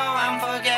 I'm forgetting.